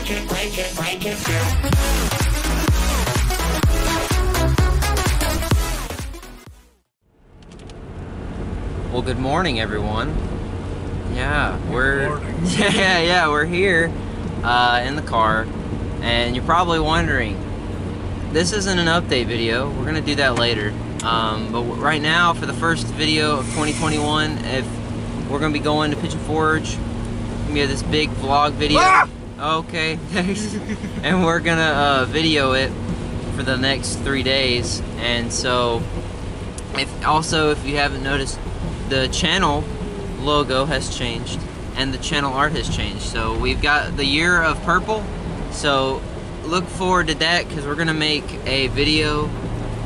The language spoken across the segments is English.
break it, break it, break it. Well, good morning, everyone. Yeah, we're yeah, yeah, we're here uh, in the car, and you're probably wondering, this isn't an update video. We're gonna do that later. Um, but right now, for the first video of 2021, if we're gonna be going to Pigeon Forge, we have this big vlog video. Ah! Okay, thanks. and we're gonna uh, video it for the next three days, and so if also if you haven't noticed the channel logo has changed and the channel art has changed. So we've got the year of purple. So look forward to that because we're gonna make a video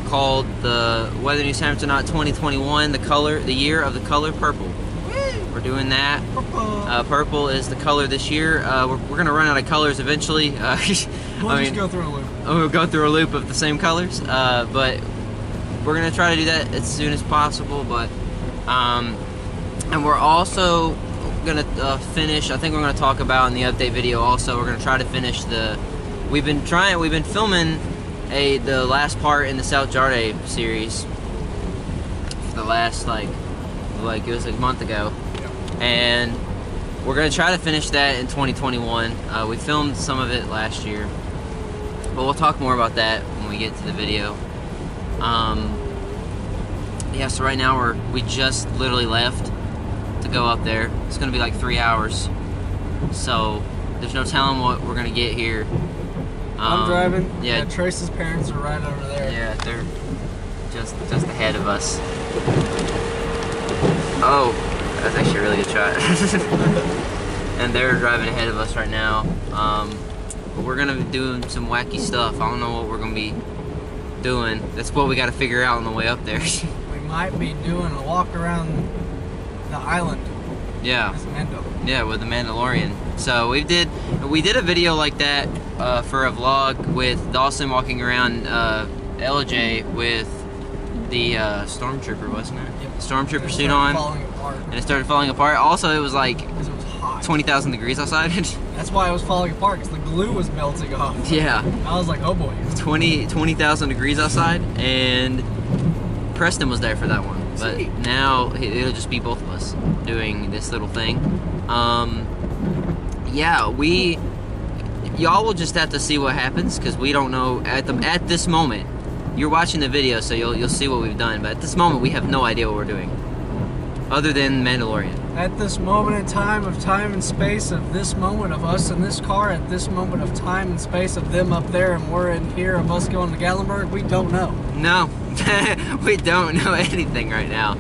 called the weather news not 2021 the color the year of the color purple we're doing that uh, purple is the color this year uh, we're, we're gonna run out of colors eventually uh, We'll I just mean, go through a loop. we'll go through a loop of the same colors, uh, but we're gonna try to do that as soon as possible. But um, and we're also gonna uh, finish. I think we're gonna talk about in the update video. Also, we're gonna try to finish the. We've been trying. We've been filming a the last part in the South Jarde series. For the last like like it was a month ago, and we're gonna try to finish that in 2021. Uh, we filmed some of it last year, but we'll talk more about that when we get to the video. Um, yeah, so right now we're we just literally left to go up there. It's gonna be like three hours, so there's no telling what we're gonna get here. I'm Um, driving. Yeah, Yeah, Trace's parents are right over there. yeah, they're just just ahead of us. Oh, that's actually a really good shot. and they're driving ahead of us right now. Um, but we're gonna be doing some wacky stuff. I don't know what we're gonna be doing. That's what we got to figure out on the way up there. We might be doing a walk around the island. yeah, yeah, with the Mandalorian. So we did we did a video like that uh, for a vlog with Dawson walking around uh, Ellijay with the uh, stormtrooper, wasn't it? Yep. Stormtrooper It suit on, and it started falling apart. Also, it was like it was hot. twenty thousand degrees outside. That's why it was falling apart because the glue was melting off. yeah, I was like, oh boy. 20 20,000 degrees outside, and Preston was there for that one. But Sweet. now it- it'll just be both of us doing this little thing. Um, yeah, we y'all will just have to see what happens because we don't know at the at this moment. You're watching the video, so you'll you'll see what we've done. But at this moment, we have no idea what we're doing, other than Mandalorian. At this moment in time of time and space of this moment of us in this car, at this moment of time and space of them up there and we're in here of us going to Gatlinburg, we don't know. No, we don't know anything right now.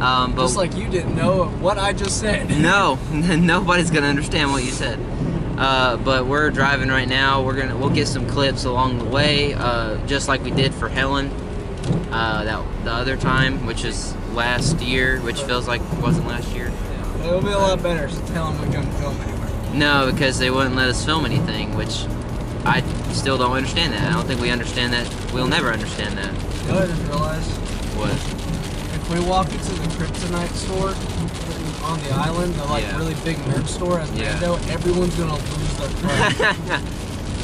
Um, but Just like you didn't know what I just said. No, nobody's gonna understand what you said. Uh, but we're driving right now. We're gonna we'll get some clips along the way, uh, just like we did for Helen uh, that the other time, which is last year, which feels like it wasn't last year. It'll be a lot better, so tell them we couldn't film anywhere. No, because they wouldn't let us film anything, which I still don't understand that. I don't think we understand that. We'll never understand that. You know what I just realized? What? If we walk into the Kryptonite store on the island, the like Yeah. really big nerd store at Yeah. Mando, everyone's gonna lose their crap.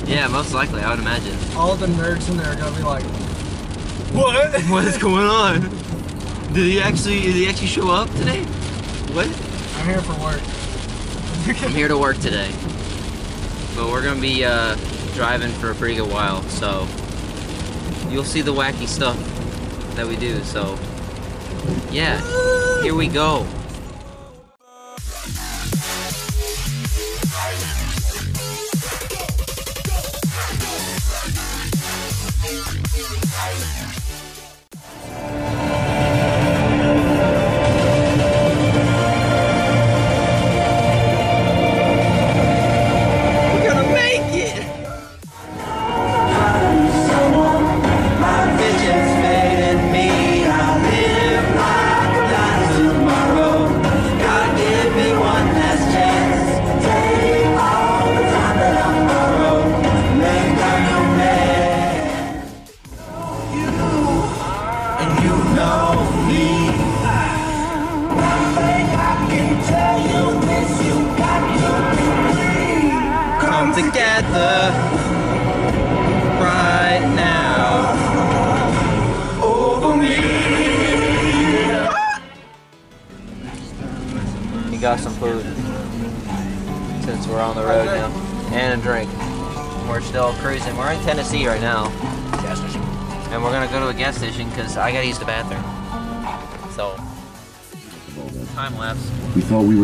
yeah, most likely, I would imagine. All the nerds in there are gonna be like, What? What is going on? Did he actually? Did he actually show up today? What? I'm here for work. I'm here to work today. But we're gonna be uh, driving for a pretty good while, so you'll see the wacky stuff that we do. So yeah, here we go.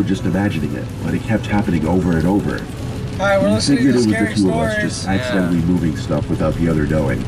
Were just imagining it, but it kept happening over and over. Alright, we're We listening figured to it was the scary two of us just accidentally moving stuff without the other knowing.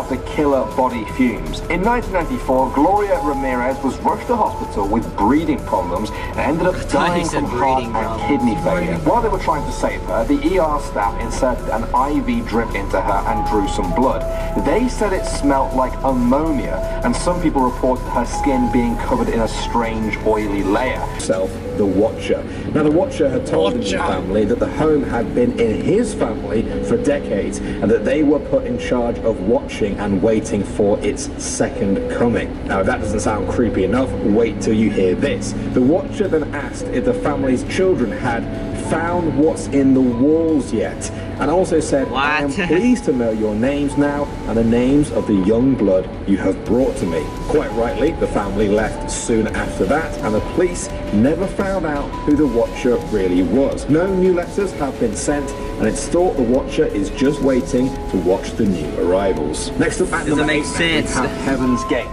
Have the killer body fumes. In 1994, Gloria Ramirez was rushed to hospital with breathing problems and ended up dying from heart breathing and problems. kidney failure. While they were trying to save her, the ER staff inserted an IV drip into her and drew some blood. They said it smelt like ammonia, and some people reported her skin being covered in a strange oily layer. himself the Watcher. Now, the Watcher had told his Watcher. family that the home had been in his family for decades and that they were put in charge of watching and waiting for its second coming. Now, if that doesn't sound creepy enough, wait till you hear this. The Watcher then asked if the family's children had found what's in the walls yet and also said, I am pleased to know your names now and the names of the young blood you have brought to me. Quite rightly, the family left soon after that, and the police never found out who the Watcher really was. No new letters have been sent, and it's thought the Watcher is just waiting to watch the new arrivals. Next up at Doesn't number make eight, sense. we have Heaven's Gate.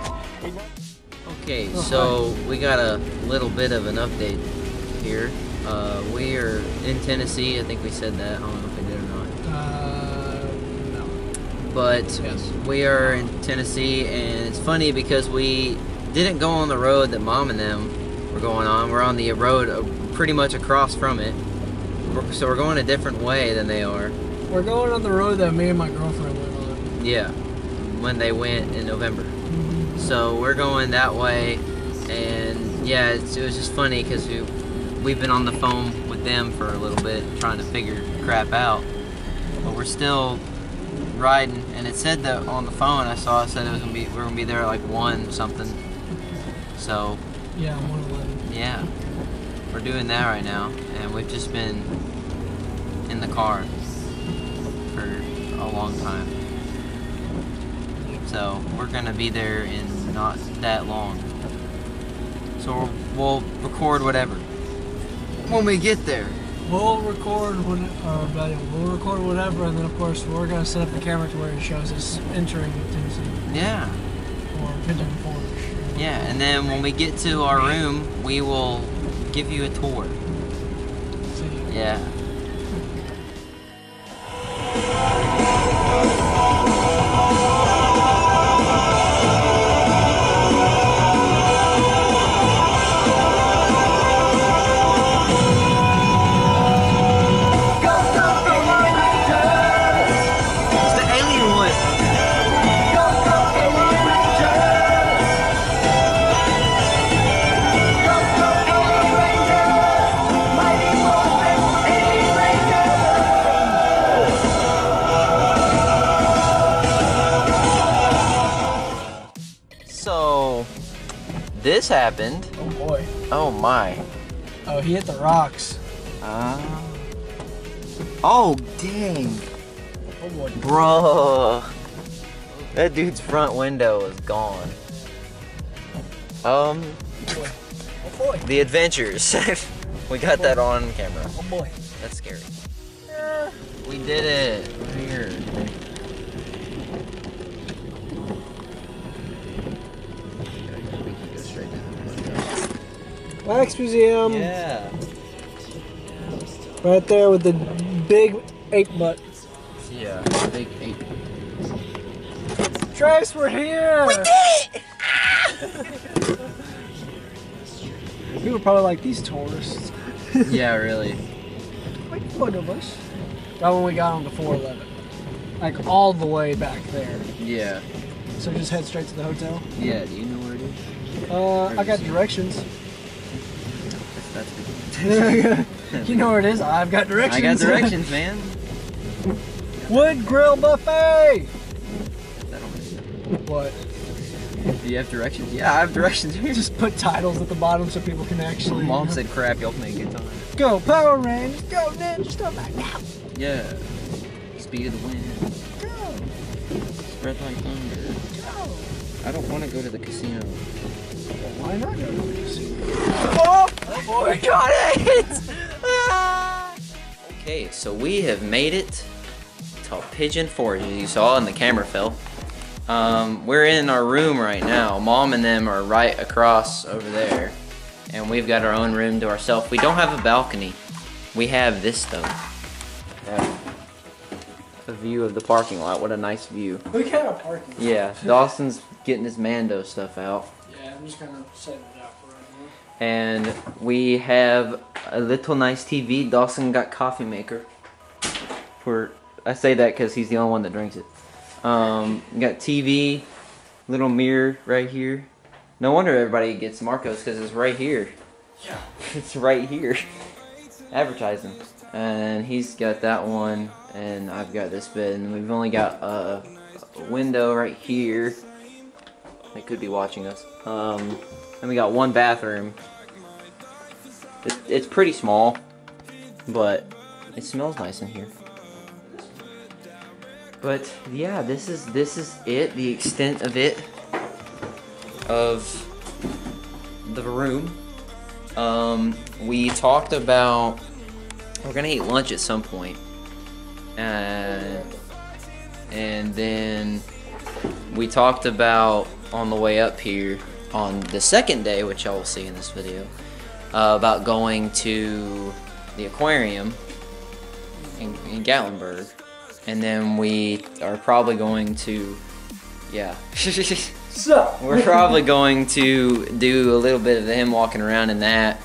Okay, so we got a little bit of an update here. Uh, we are in Tennessee. I think we said that. I don't know if we did or not. Uh, no. But Yes. we are in Tennessee, and it's funny because we didn't go on the road that mom and them were going on. We're on the road uh, pretty much across from it. So we're going a different way than they are. We're going on the road that me and my girlfriend went on. Yeah, when they went in November. So we're going that way, and yeah, it's, it was just funny because we, we've been on the phone with them for a little bit trying to figure crap out, but we're still riding. And it said that on the phone I saw it said it was gonna be we are gonna be there at like one something. So Yeah, 111. yeah, we're doing that right now, and we've just been in the car for a long time. So we're gonna be there in not that long. So we'll record whatever when we get there. We'll record when, or uh, we'll record whatever, and then of course we're gonna set up the camera to where it shows us entering Tennessee Yeah, or Pigeon Forge. yeah, and then when we get to our room, we will give you a tour. See. Yeah. This happened. Oh boy. Oh my. Oh, he hit the rocks. Uh, oh, dang. Oh boy. Bro. That dude's front window is gone. Um, Oh boy. the adventures. We got that on camera. Oh boy. That's scary. We did it. Wax Museum. Yeah. Right there with the big ape butt. Yeah. Big eight. Trace, we're here! We did it! People probably like these tourists. Yeah, really. Like one of us. That when we got on the 411. Like all the way back there. Yeah. So just head straight to the hotel. Yeah. Do you know where it is? Uh, I got directions. That's, that's you know where it is? I've got directions. I got directions, man. Wood Grill Buffet! That don't make sense. What? Do you have directions? Yeah, I have directions here. Just put titles at the bottom so people can actually. Mom said crap, y'all make it time. Go Power Rangers, go Ninja Stuff like that. Yeah. Speed of the wind. Go, Spread like thunder. go. I don't want to go to the casino. Why not go to? Oh, oh we got it! Ah! Okay, so we have made it to Pigeon Forge, as you saw in the camera fill. Um, we're in our room right now. Mom and them are right across over there. And we've got our own room to ourselves. We don't have a balcony. We have this though. We have a view of the parking lot. What a nice view. We got a parking. lot. Yeah, Dawson's getting his Mando stuff out. I'm just gonna set it for right now. and we have a little nice TV. Dawson got coffee maker. For I say that because he's the only one that drinks it. Um, got TV, little mirror right here. No wonder everybody gets Marcos because it's right here. Yeah. It's right here. Advertising. And he's got that one, and I've got this bed, and we've only got a, a window right here. They could be watching us. Um, and we got one bathroom. It, it's pretty small, but it smells nice in here. But yeah, this is this is it. The extent of it of the room. Um, we talked about we're gonna eat lunch at some point, and and then we talked about on the way up here on the second day, which y'all will see in this video, uh, about going to the aquarium in, in Gatlinburg, and then we are probably going to, yeah. So, We're probably going to do a little bit of him walking around in that.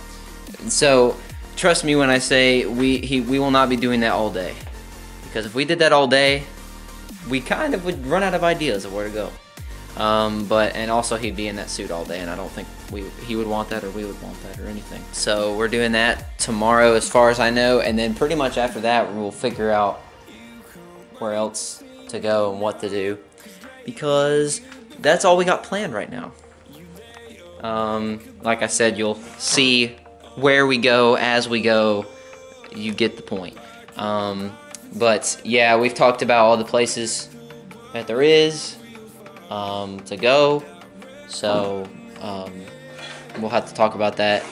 So, trust me when I say we he we will not be doing that all day. Because if we did that all day, we kind of would run out of ideas of where to go. Um, but and also he'd be in that suit all day, and I don't think we he would want that or we would want that or anything. So we're doing that tomorrow, as far as I know, and then pretty much after that we'll figure out where else to go and what to do, because that's all we got planned right now. Um, like I said, you'll see where we go as we go. You get the point. Um, but yeah, we've talked about all the places that there is um, to go. So um, we'll have to talk about that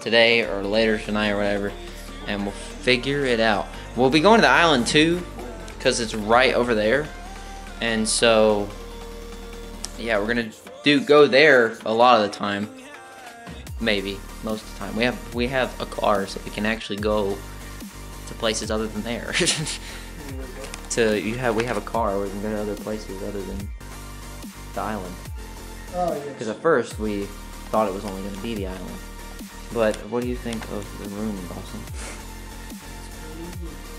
today or later tonight or whatever, and we'll figure it out. We'll be going to the island too, because it's right over there, and so yeah, we're gonna do go there a lot of the time. Maybe most of the time. We have we have a car, so we can actually go to places other than there. to you have we have a car, we can go to other places other than the island. oh Because at first we thought it was only gonna be the island. But what do you think of the room, Dawson?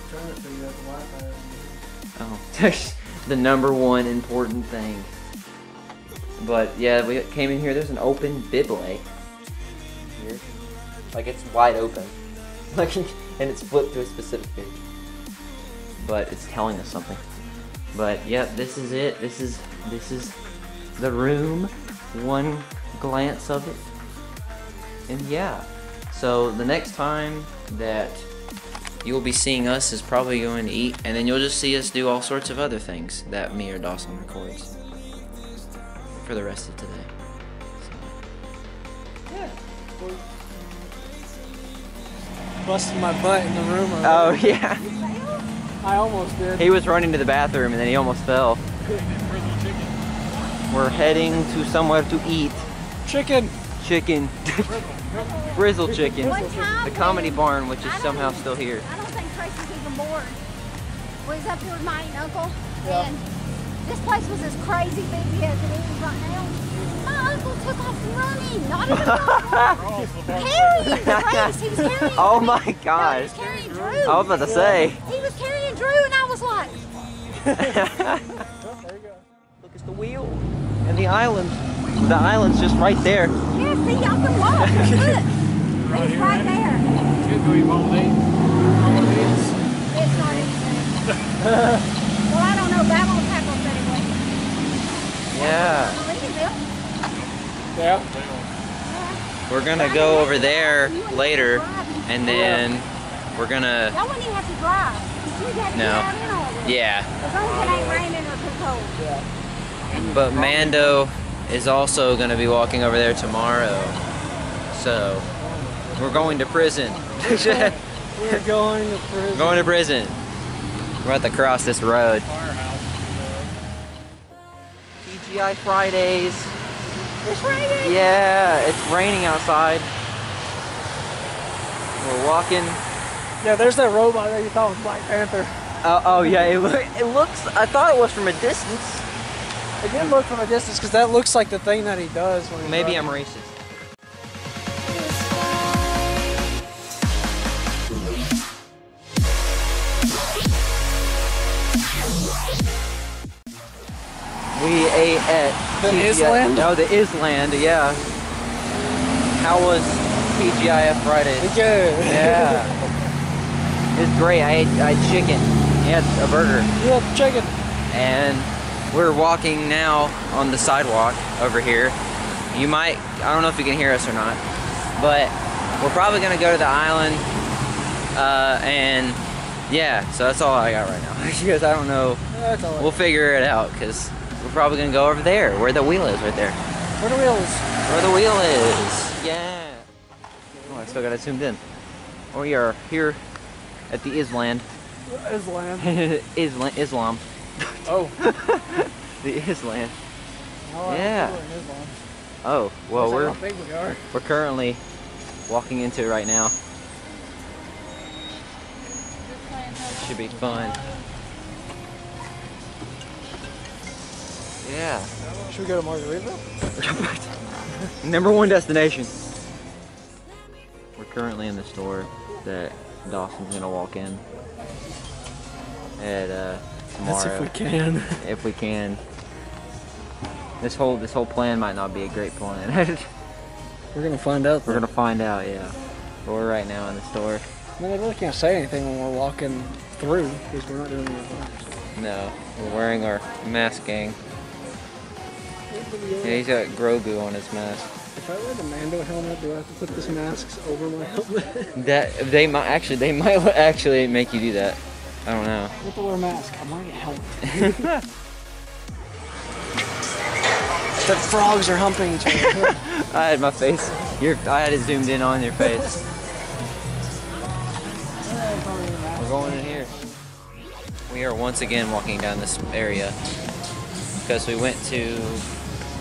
Trying to figure out the Wi-Fi. Oh, the number one important thing. But yeah, we came in here. There's an open biblay here, like it's wide open, like and it's flipped to a specific page. But it's telling us something. But yeah, this is it. This is this is the room. One glance of it, and yeah. So the next time that you'll be seeing us is probably going to eat, and then you'll just see us do all sorts of other things that me or Dawson records for the rest of today. Yeah. busted my butt in the room. Oh yeah. I almost did. He was running to the bathroom and then he almost fell. We're heading to somewhere to eat Chicken. chicken. Grizzle chicken. One time The comedy barn, which is somehow even- still here. I don't think Tracy's even bored. Was up here with my aunt and uncle, Yeah. and this place was as crazy busy as it is right now. My uncle took off running, not even running, carrying Grace. He was carrying. Oh Grace. my No, he gosh. was carrying Drew. I was about to say. He was carrying Drew, and I was like, Look, it's the wheel. And the island. The island's just right there. "Yeah, see, y'all can walk. Look, it's right there. It's not anything. well, I don't know. Babylon Tackle said it was. Yeah. Louisville. Yeah. We're gonna go over there later and then we're gonna Y'all wouldn't even have to drive. 'cause You had to No. get out in all this. yeah. As long as it ain't raining or too cold. But Mando is also gonna be walking over there tomorrow. So we're going to prison. We're going to prison. going to prison. We're about to cross this road. TGI Fridays. It's raining. Yeah, it's raining outside. We're walking. Yeah, there's that robot that you thought was Black Panther. Oh, oh yeah, it, loo- it looks. I thought it was from a distance. It did look from a distance because that looks like the thing that he does. When he's Maybe I'm racist. We ate at The TGI Island? No, the Island. Yeah. How was TGIF Friday? Good. Yeah. It's great. I ate, I ate chicken. He had a burger. Yeah, chicken. and we're walking now on the sidewalk over here. You might, I don't know if you can hear us or not, but we're probably gonna go to the island, uh, and yeah, so that's all I got right now. because I don't know, That's all. we'll figure it out because we're probably gonna go over there where the wheel is right there. Where the wheel is. Where the wheel is, yeah. Oh, I still got it zoomed in. We are here at the Island, Island. Islam, Islam, Oh. the Island. No, Yeah. think we're in Islam. Oh, well, we're we we're currently walking into it right now. Should be fun. Yeah. Should we go to Margaritaville? Number one destination. We're currently in the store that Dawson's gonna walk in at uh, tomorrow That's if we can. if we can. This whole this whole plan might not be a great plan. We're gonna find out. We're gonna find out, yeah. But we're right now in the store. I mean, they really can't say anything when we're walking through because we're not doing anything. No, we're wearing our mask gang. Yeah, he's got Grogu on his mask. If I wear the Mando helmet, do I have to put this mask over my helmet? That they might actually they might actually make you do that. I don't know. I have to wear a mask. I'm wearing a helmet. the frogs are humping each other. I had my face. Your I had it zoomed in on your face. We're going in here. We are once again walking down this area because we went to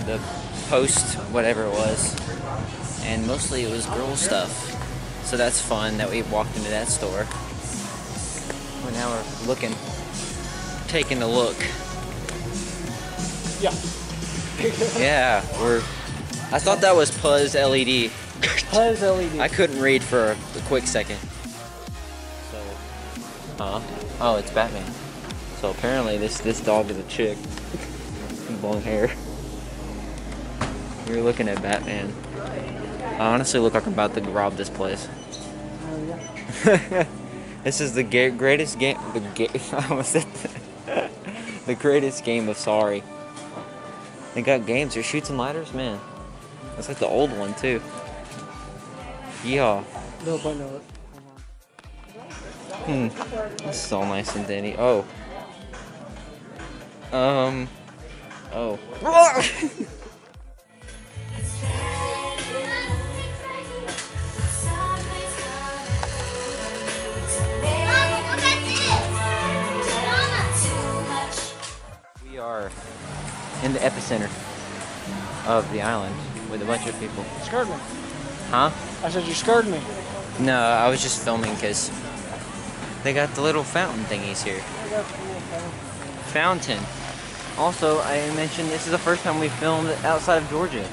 the post, whatever it was, and mostly it was girl stuff. So that's fun that we walked into that store. Well, now we're looking, taking a look. yeah. Yeah, we're. I thought that was Puzz LED. Puzz LED. I couldn't read for a, quick second. So, huh? Oh, it's Batman. So apparently this this dog is a chick. Long hair. You're looking at Batman. I honestly look like I'm about to rob this place. Oh, this is the ga- greatest game. The game. I almost said that. the greatest game of sorry. They got games. There's Chutes and Ladders, man. That's like the old one too. Yeah. No, but no. Hmm. This is all nice and dandy. Oh. Um. Oh. in the epicenter of the island with a bunch of people. You scared me. Huh? I said you scared me. No, I was just filming because they got the little fountain thingies here. Fountain. Also, I mentioned this is the first time we filmed outside of Georgia.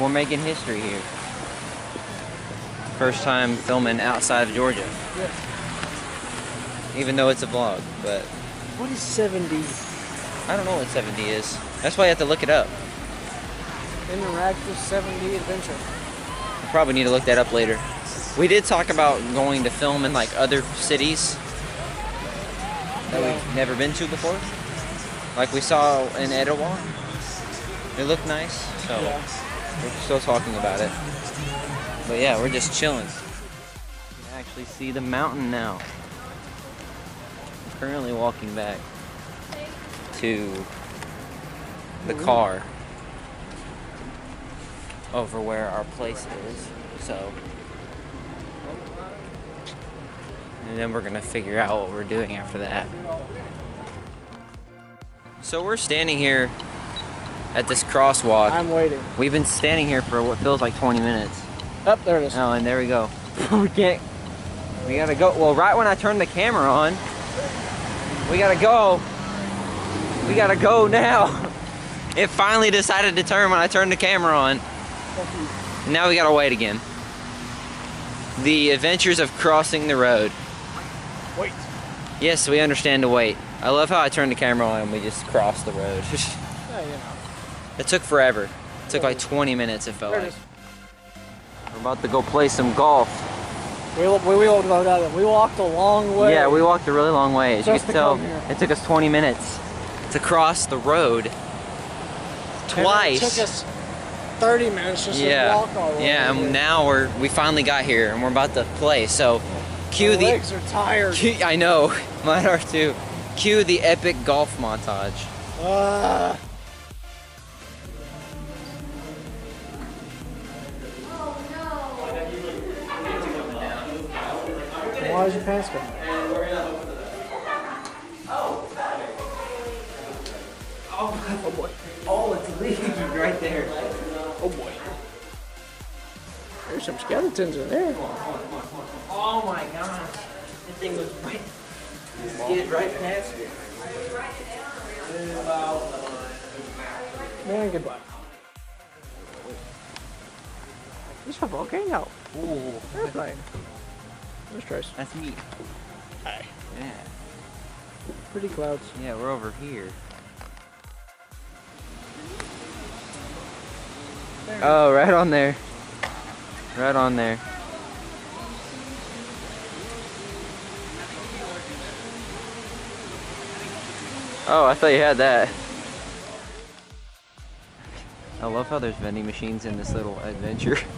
We're making history here. First time filming outside of Georgia. Even though it's a vlog, but What is 70? I don't know what 70 is. That's why you have to look it up. Interactive 70 adventure. I probably need to look that up later. We did talk about going to film in like other cities that we've never been to before. Like we saw in Etowah. It looked nice, so Yeah. we're still talking about it. But yeah, we're just chilling. You can actually see the mountain now. Currently walking back to the car over where our place is. So, and then we're gonna figure out what we're doing after that. So we're standing here at this crosswalk. I'm waiting. We've been standing here for what feels like 20 minutes. Up there it is. Oh, and there we go. we can't. We gotta go. Well, right when I turn the camera on, we gotta go. We gotta go now. It finally decided to turn when I turned the camera on. Now we gotta wait again. The adventures of crossing the road. Wait. Yes, we understand to wait. I love how I turned the camera on and we just crossed the road. Yeah, you know. it took forever. It took like 20 minutes, it felt There it like. We're about to go play some golf. We, we, we, walked- we walked a long way. Yeah, we walked a really long way. As you can tell, here. it took us 20 minutes to cross the road And twice. It took us 30 minutes just yeah, to walk all the way. yeah, and here. now we're we finally got here and we're about to play. So, cue My the. legs are tired. Cue, I know, mine are too. Cue the epic golf montage. Uh, why is your pants going? Oh, oh boy! Oh, it's leaking right there. Oh boy. There's some skeletons in there. Oh my gosh! This thing was right. Skid right past it. Man, goodbye. There's a volcano. Ooh, Airplane. There's Trace. that's me. Hi. Yeah, Pretty clouds. yeah, we're over here. Oh, right on there. Right on there. Oh, I thought you had that. I love how there's vending machines in this little adventure.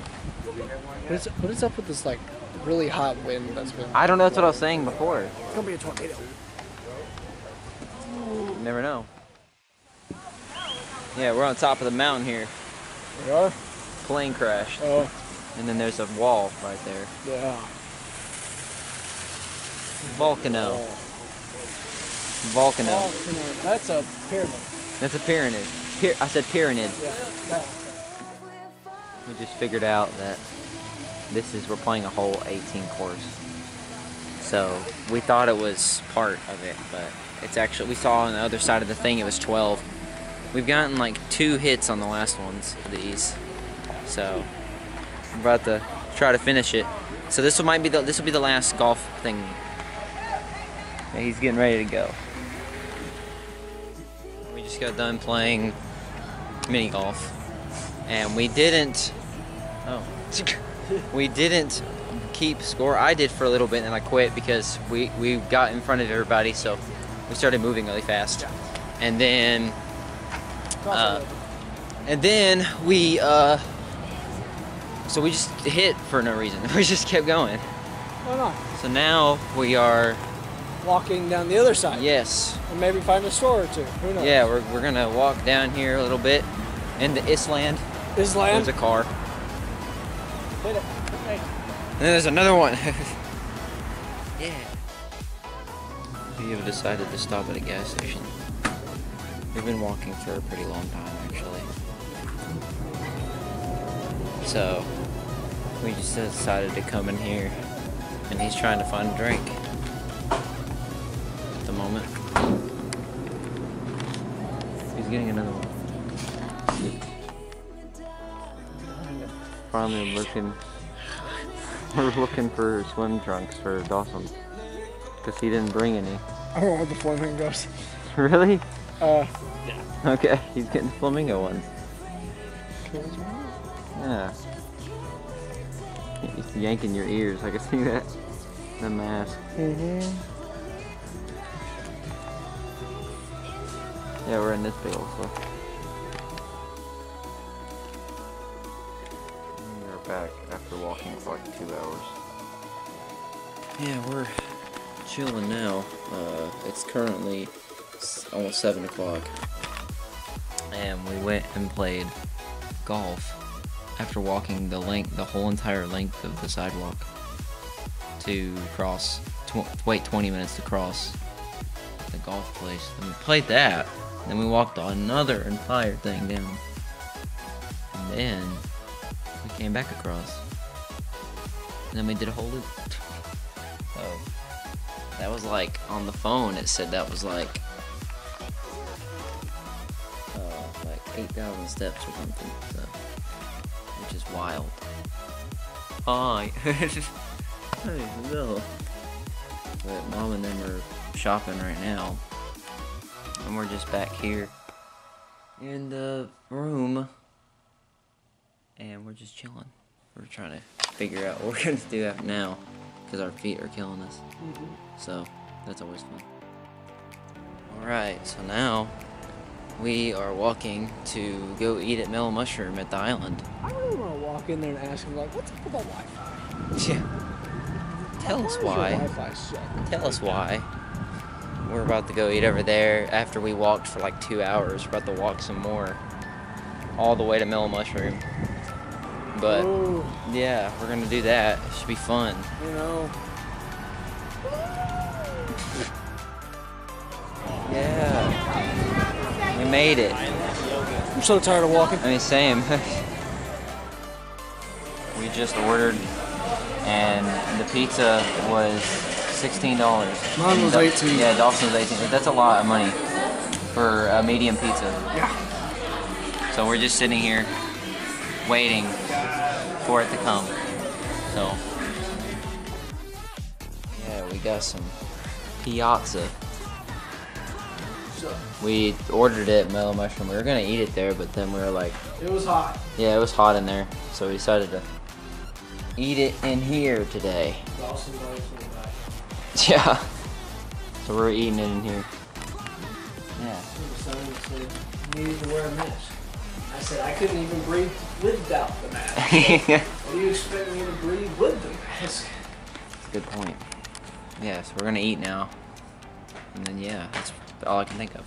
What is, what is up with this like really hot wind that's been? I don't know, that's what I was saying before. It's gonna be a tornado. You never know. Yeah, we're on top of the mountain here. We are. Plane crashed. Oh And then there's a wall right there. yeah. Volcano. Oh. Volcano. Oh, that's a pyramid. That's a pyramid. Pyr- I said pyramid. Yeah. We just figured out that this is, we're playing a whole 18 course. So we thought it was part of it, but it's actually, we saw on the other side of the thing it was 12. We've gotten like two hits on the last ones of these. So we're about to try to finish it. So this will might be the, this will be the last golf thing. Yeah, he's getting ready to go. We just got done playing mini golf and we didn't oh. we didn't keep score. I did for a little bit and i quit because we we got in front of everybody so we started moving really fast. And then uh, and then we uh so we just hit for no reason. We just kept going. Why not? so now we are Walking down the other side. yes. And maybe find a store or two. Who knows? yeah we're, we're gonna walk down here a little bit into island Islam. there's a car Hit it. Hey. And there's another one. yeah. We have decided to stop at a gas station. We've been walking for a pretty long time, actually. So, we just decided to come in here, and he's trying to find a drink at the moment. He's getting another one. Finally, looking. We're looking for swim trunks for Dawson because he didn't bring any. I don't where the flamingos. Really? Uh, Okay, he's getting flamingo ones. Yeah. He's yanking your ears. I can see that. The mask. mm-hmm. Yeah, we're in this big old stuff. For like two hours. Yeah, we're chilling now. Uh, it's currently almost seven o'clock, and we went and played golf after walking the length, the whole entire length of the sidewalk to cross. Tw- wait 20 minutes to cross the golf place. Then we played that. Then we walked another entire thing down. And then we came back across. And then we did a whole loop. So that was like on the phone it said that was like uh, like 8,000 steps or something. So which is wild. Hi. hey, no. But mom and them are shopping right now. And we're just back here in the room. And we're just chilling. We're trying to figure out what we're going to do after now. Because our feet are killing us. Mm-hmm. So, that's always fun. Alright, so now we are walking to go eat at Mellow Mushroom at the island. I really want to walk in there and ask him, like, what's up with the Wi-Fi? Yeah. Tell us Why why. does your Wi-Fi suck? Tell us why. We're about to go eat over there after we walked for like two hours. We're about to walk some more. All the way to Mellow Mushroom. But Ooh, yeah, we're gonna do that. It should be fun. you know, Yeah. We made it. I'm so tired of walking. I mean, same. we just ordered, and the pizza was sixteen dollars. Mine was 18. Yeah, Dawson's eighteen. That's a lot of money for a medium pizza. Yeah. So we're just sitting here, waiting for it to come. So yeah, we got some piazza. We ordered it at Mellow Mushroom. We were gonna eat it there, but then we were like, It was hot. yeah, it was hot in there, so we decided to eat it in here today. Dawson always went back. Yeah. So we're eating it in here. Yeah. The sign said needed to wear a mask. I said I couldn't even breathe without the mask. What do you expect me to breathe with the mask? That's a good point. Yeah, so we're gonna eat now. And then yeah, that's all I can think of.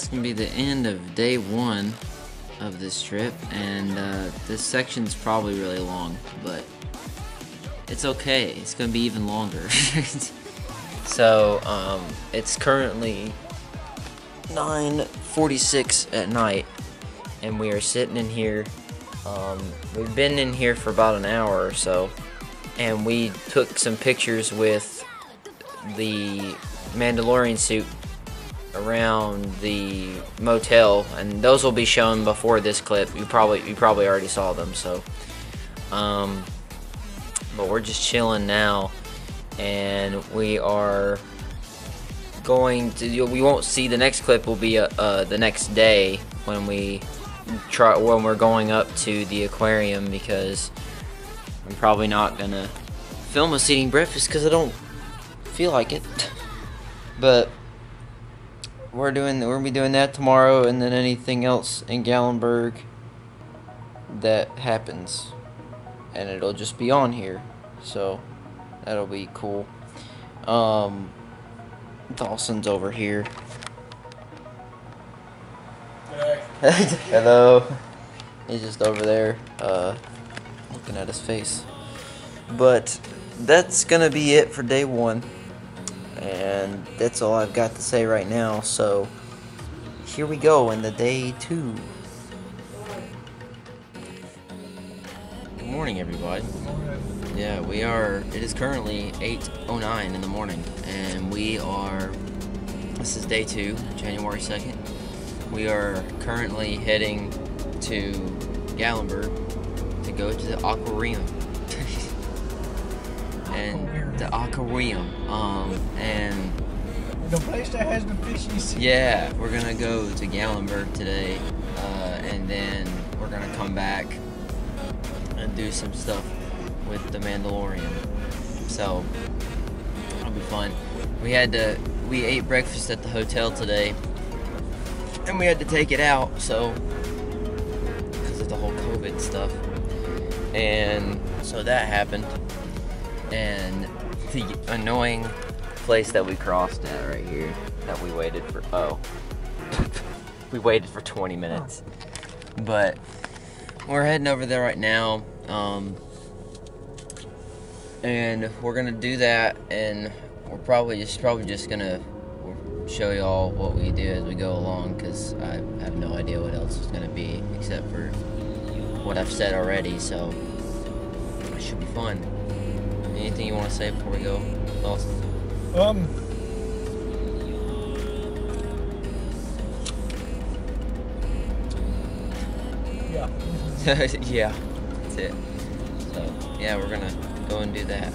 That's gonna be the end of day one of this trip, and uh, this section's probably really long, but it's okay. It's gonna be even longer. so, um, it's currently 9:46 at night, and we are sitting in here. Um, we've been in here for about an hour or so, and we took some pictures with the Mandalorian suit around the motel, and those will be shown before this clip. You probably you probably already saw them. So, um, but we're just chilling now, and we are going to. We won't see the next clip. Will be uh, uh, the next day when we try when we're going up to the aquarium because I'm probably not gonna film us eating breakfast because I don't feel like it. But we're doing we're gonna be doing that tomorrow, and then anything else in Gatlinburg that happens, and it'll just be on here. So that'll be cool. Um, Dawson's over here. Hello. He's just over there, uh, looking at his face. But that's gonna be it for day one. And that's all I've got to say right now. So here we go in the day two. Good morning, everybody. Yeah, we are. It is currently 8:09 in the morning, and we are. This is day two, January 2nd. We are currently heading to Gatlinburg to go to the aquarium. And the aquarium. Um, and The place that has the fishies. yeah, we're gonna go to Gatlinburg today, uh, and then we're gonna come back and do some stuff with the Mandalorian. So it'll be fun. We had to we ate breakfast at the hotel today, and we had to take it out. So because of the whole COVID stuff, and so that happened, and the annoying place that we crossed at right here that we waited for oh. We waited for 20 minutes. But we're heading over there right now um, and we're gonna do that and we're probably just probably just gonna show y'all what we do as we go along because I have no idea what else is gonna be except for what I've said already so it should be fun anything you want to say before we go Austin? Um. Yeah. yeah, that's it. So, yeah, we're gonna go and do that.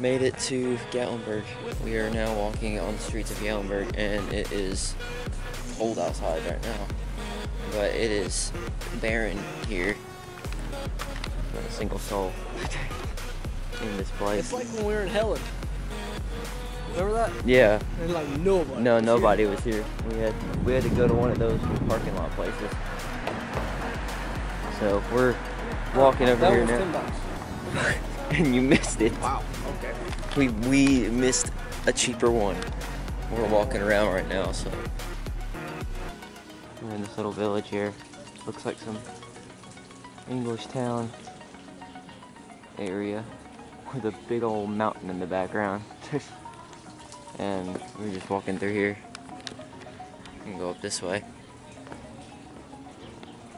Made it to Gatlinburg. We are now walking on the streets of Gatlinburg, and it is cold outside right now. But it is barren here. Not a single soul in this place. It's like when we were in Helen. Remember that? Yeah. And like nobody. No, was nobody here. was here. We had we had to go to one of those parking lot places. So we're walking over That here now, and you missed it. Wow. Okay. We we missed a cheaper one. We're walking around right now, so we're in this little village here. Looks like some English town area with a big old mountain in the background. and we're just walking through here. And go up this way.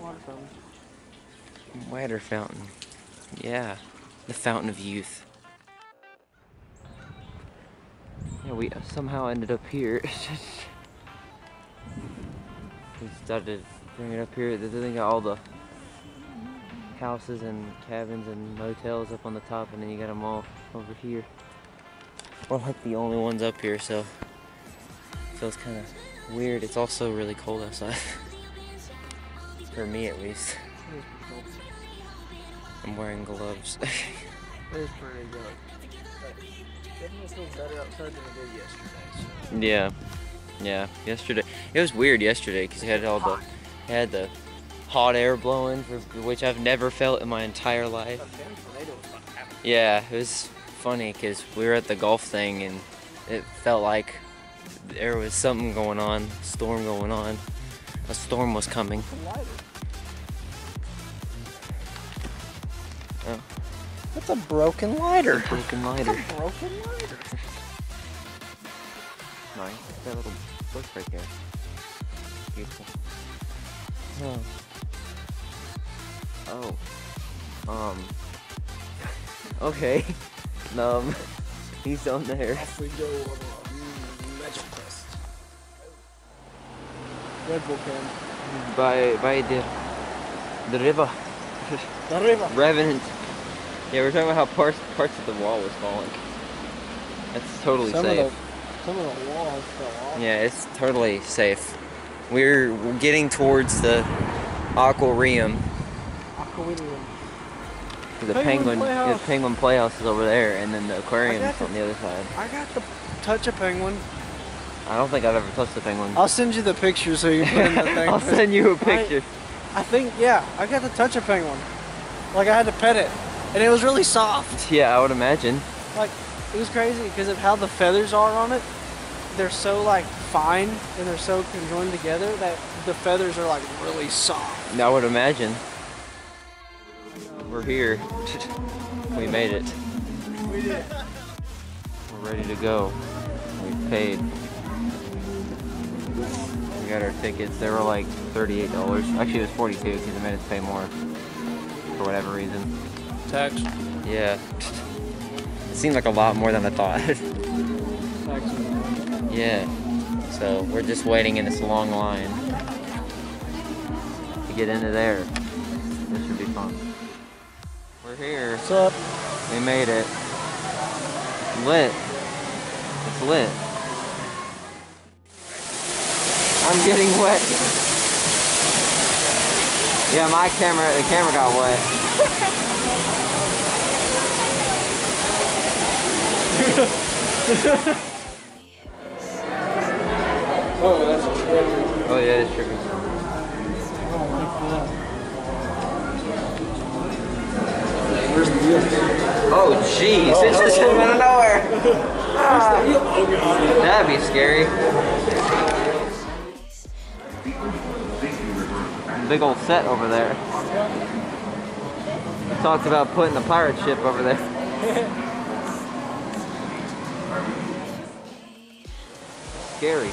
Water fountain. Water fountain. Yeah. The fountain of youth. Yeah, we somehow ended up here. we started bringing it up here. They got all the houses and cabins and motels up on the top, and then you got them all over here. We're like the only ones up here, so it feels kind of weird. It's also really cold outside. For me, at least. It was pretty cool. I'm wearing gloves. Yesterday. Yeah, yeah. Yesterday, it was weird yesterday because it had all the, had the hot air blowing, which I've never felt in my entire life. Yeah, it was funny because we were at the golf thing and it felt like there was something going on, storm going on. A storm was coming. A broken lighter. Broken That's lighter. a broken lighter. Nice. That little bush right there. Beautiful. Oh. Oh. Um. Okay. um. He's on there. Off we go on a mm, magic quest. Red Bull can. By by the the river. The river. Revenant. Yeah, we're talking about how parts parts of the wall was falling. That's totally some safe. Of the, some of the walls fell off. Yeah, it's totally safe. We're getting towards the aquarium. Aquarium. The Penguin penguin, Playhouse. the penguin playhouse is over there, and then the aquarium's got on the other side. I got to touch a penguin. I don't think I've ever touched a penguin. I'll send you the picture so you can put in the thing. I'll send you a picture. I think, yeah, I got to touch a penguin. Like I had to pet it, and it was really soft. Yeah, I would imagine. Like it was crazy because of how the feathers are on it. They're so like fine and they're so conjoined together that the feathers are like really soft. I would imagine. We're here. we made it. We did. We're ready to go. We paid. We got our tickets. They were like $38. Actually, it was 42 because they made us pay more for whatever reason. Tax. Yeah. It seemed like a lot more than I thought. yeah. So we're just waiting in this long line to get into there. This should be fun. We're here. What's up? We made it. Lit. It's lit. I'm getting wet. Yeah, my camera, the camera got wet. Oh, that's a Oh yeah, it's trippy. Oh jeez, it just came out of nowhere. Ah. That'd be scary. Big old set over there. Talked about putting the pirate ship over there. Scary.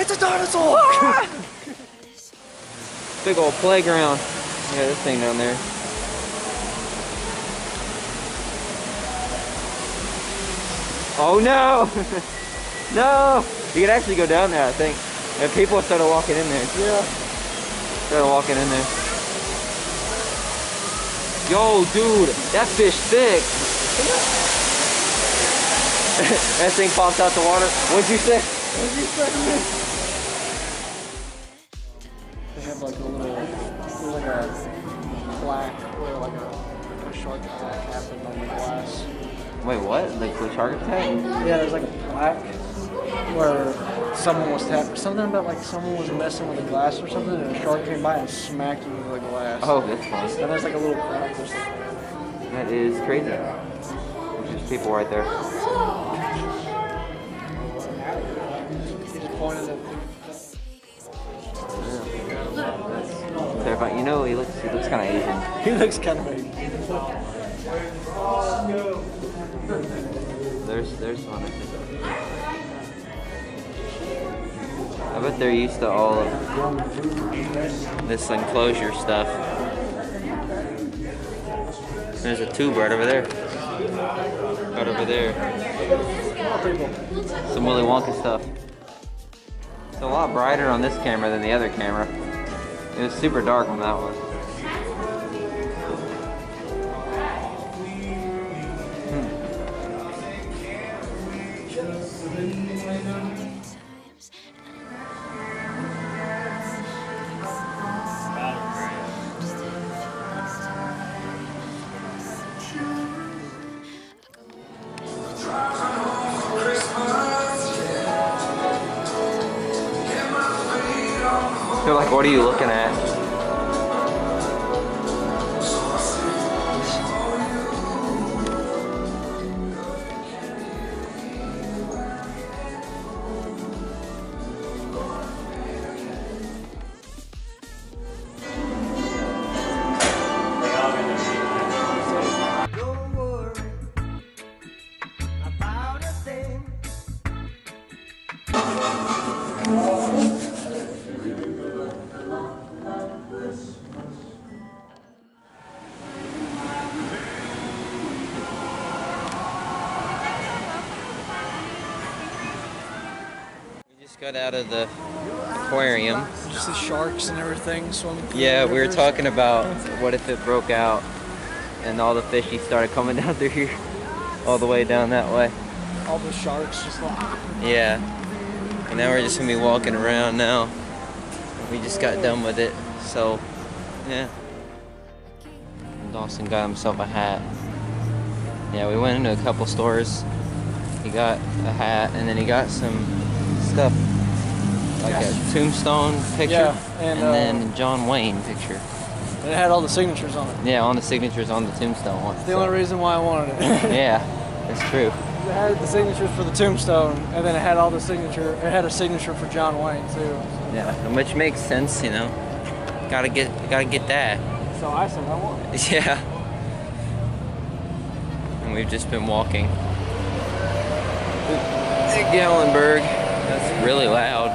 It's a dinosaur! Ah! Big old playground. Yeah, this thing down there. Oh no! no! You can actually go down there, I think. And people started walking in there. yeah. Started walking in there. Yo, dude, that fish thick. that thing pops out the water. What'd you say? What'd you say? They have like a little, like a plaque where like a, a shark attack happened on the glass. Wait, what? Like the shark attack? Yeah, there's like a black where someone was tapping, something about like someone was messing with the glass or something and a shark came by and smacked you with the glass. Oh, that's fun. And there's like a little plaque or something. That is crazy. There's people right there. Just pointed Terrifying. You know, he looks he looks kind of Asian. He looks kind of big. There's there's one. I think. I bet they're used to all of this enclosure stuff. There's a tube right over there. Right over there. Some Willy Wonka stuff. It's a lot brighter on this camera than the other camera. It was super dark on that one. Got out of the aquarium. Just the sharks and everything swimming. through Yeah, we were talking about what if it broke out and all the fishies started coming down through here, all the way down that way. all the sharks just like Yeah. And now we're just gonna be walking around now. We just got done with it, so yeah. Dawson got himself a hat. Yeah, we went into a couple stores. He got a hat, and then he got some stuff like a tombstone picture, Yeah, and, uh, then John Wayne picture. And it had all the signatures on it. Yeah, on the signatures on the tombstone one. The only reason why I wanted it. Yeah, that's true. It had the signatures for the tombstone, and then it had all the signature. It had a signature for John Wayne too. Yeah, which makes sense, you know. Gotta get, gotta get that. So I said I want it. Yeah. And we've just been walking. Gatlinburg. That's really loud.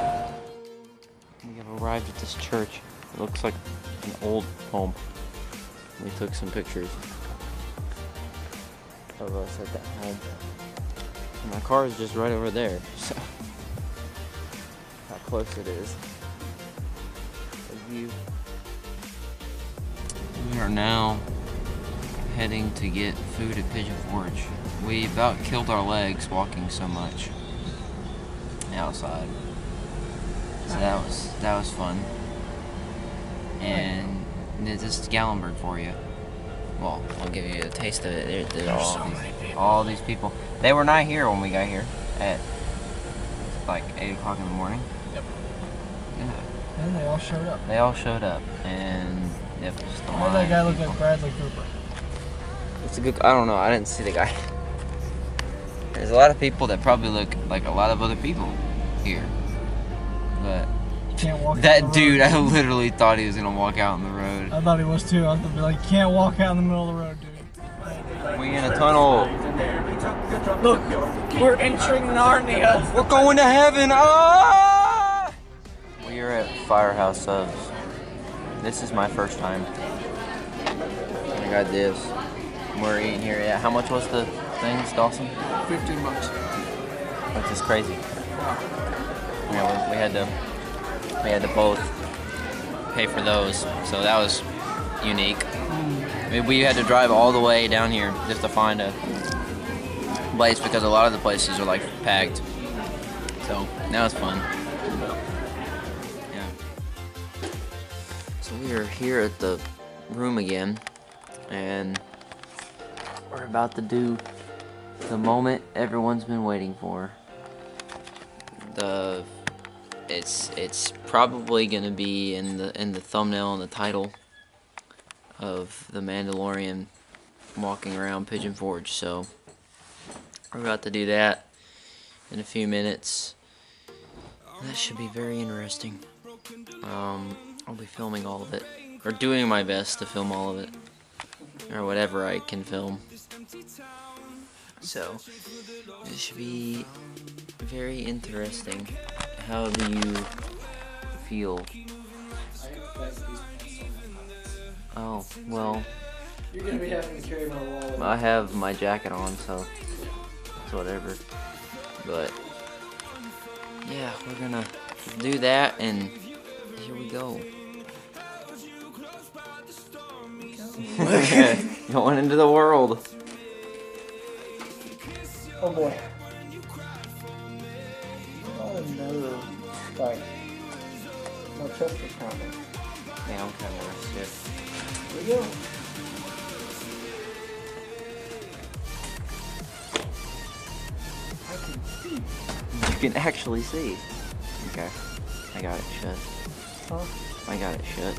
Arrived at this church. It looks like an old home. We took some pictures of us at that home. And my car is just right over there, so how close it is. The view. We are now heading to get food at Pigeon Forge. We about killed our legs walking so much outside. So that was that was fun. And this is Gatlinburg for you. Well, I'll give you a taste of it. There, there's oh, all these, all these people. They were not here when we got here at like eight o'clock in the morning. Yep. Yeah, And they all showed up. they all showed up, and yep, just Why did that guy of look like Bradley Cooper? It's a good. I don't know. I didn't see the guy. There's a lot of people that probably look like a lot of other people here, but can't walk. down that the dude, road. I literally thought he was gonna walk out in the road. I thought he was too. I was gonna be like, can't walk out in the middle of the road, dude. We in a tunnel. Look, we're entering Narnia. We're going to heaven. Ah! We are at Firehouse Subs. This is my first time. I got this. We're eating here. Yeah. How much was the things, Dawson? Fifteen bucks. which is crazy. Yeah, we, we had to we had to both pay for those, so that was unique. I mean, we had to drive all the way down here just to find a place because a lot of the places are like packed. So that was fun. Yeah. So we are here at the room again, and we're about to do the moment everyone's been waiting for. The it's it's probably gonna be in the in the thumbnail and the title of the Mandalorian walking around Pigeon Forge. So we're about to do that in a few minutes. That should be very interesting. Um, I'll be filming all of it, or doing my best to film all of it, or whatever I can film. So, this should be very interesting. How do you feel? Oh, well, You're gonna be having to carry my wallet. I have my jacket on, so it's whatever. But, yeah, we're gonna do that, and here we go. Okay, Going into the world. Oh boy. Oh no. Sorry. My chest is pounding. Yeah, I'm kind of stiff. Here we go. You can actually see. Okay. I got it shut. Huh? I got it shut.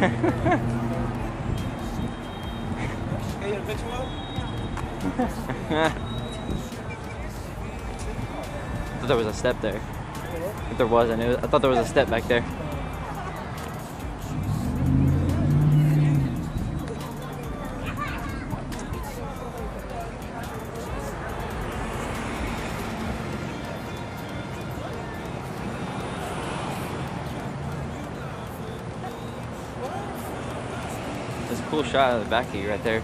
I thought there was a step there. If there was, I knew. I thought there was a step back there. Shot of the back of you right there.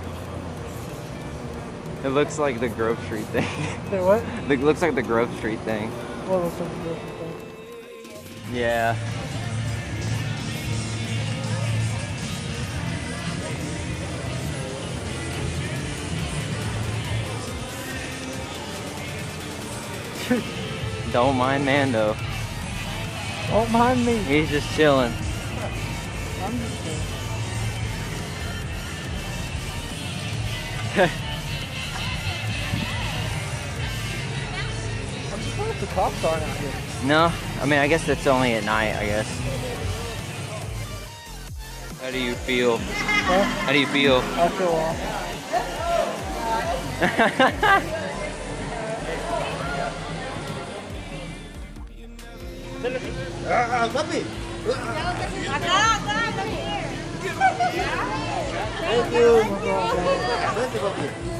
It looks like the Grove Street thing. Say what? it looks like the Grove Street thing. What was the Yeah. Don't mind Mando. Don't mind me. He's just chilling. Cops aren't out here. No, I mean I guess it's only at night. I guess. How do you feel? Huh? How do you feel? I feel off. Thank you.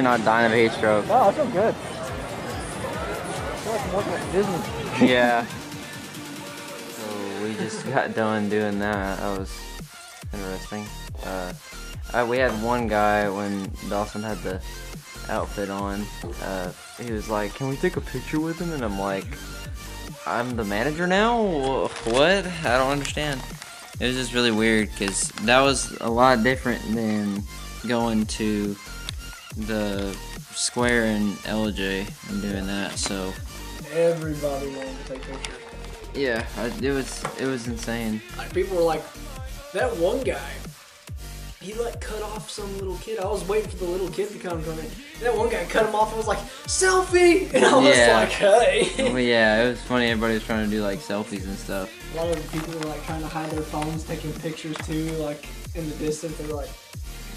you're not dying of a heat stroke. No, I feel good. I feel like I'm working at Disney. yeah. So we just got done doing that. That was interesting. Uh, uh, we had one guy when Dawson had the outfit on. Uh, he was like, "Can we take a picture with him?" And I'm like, "I'm the manager now. What? I don't understand." It was just really weird because that was a lot different than going to the square in Ellijay and doing that. So Everybody wanted to take pictures. yeah, I, it was it was insane. Like people were like, that one guy, he like cut off some little kid. I was waiting for the little kid to come come in. That one guy cut him off and was like, selfie! And I was Yeah. like, hey. Well, yeah, it was funny. Everybody was trying to do like selfies and stuff. A lot of people were like trying to hide their phones, taking pictures too, like in the distance. They were like,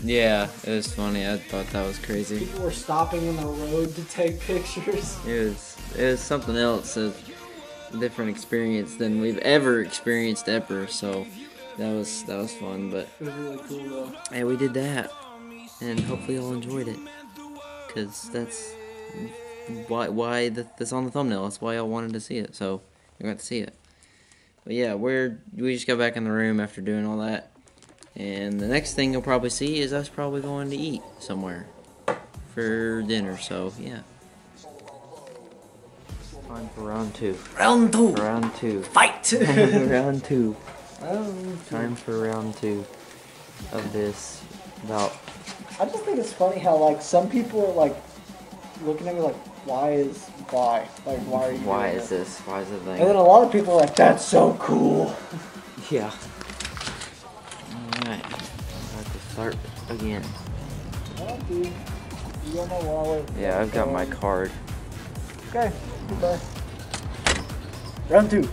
Yeah, it was funny. I thought that was crazy. people were stopping in the road to take pictures. It was it was something else, a different experience than we've ever experienced ever. So that was that was fun. But It was really cool though. hey, we did that, and hopefully y'all enjoyed it, cause that's why why that, that's on the thumbnail. That's why y'all wanted to see it. So you got to see it. But yeah, we're we just got back in the room after doing all that, and the next thing you'll probably see is us probably going to eat somewhere for dinner. So yeah. Time for round two. Round two, Round two. fight! round two. Round two. Time for round two of this. About I just think it's funny how like some people are like looking at me like, why is why? Like why are you why doing is it? this? Why is it And then a lot of people are like, that's so cool. Yeah. Start again. You got my wallet. Yeah, I've got my card. Okay, goodbye. Round two.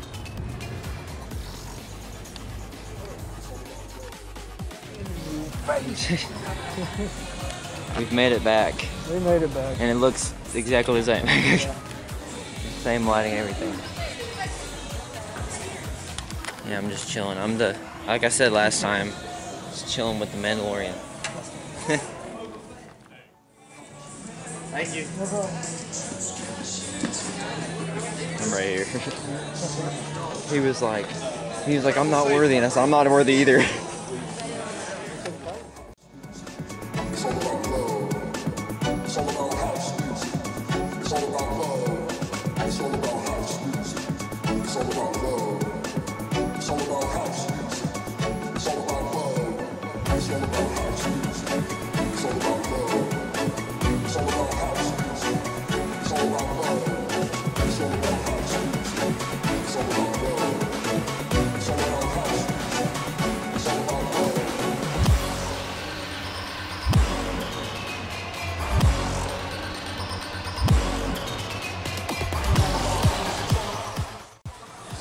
We've made it back. We made it back. And it looks exactly the same. same lighting, everything. Yeah, I'm just chilling. I'm the, like I said last time, just chilling with the Mandalorian. Thank you. I'm right here. he was like, he was like, I'm not worthy, and I said, I'm not worthy either.